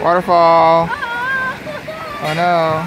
Waterfall. Oh no.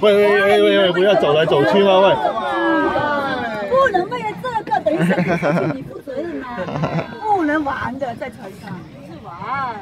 喂喂喂喂喂！不要走来走去嘛！喂，不能为了这个，等一下你负责任吗？不能玩的，在船上是玩，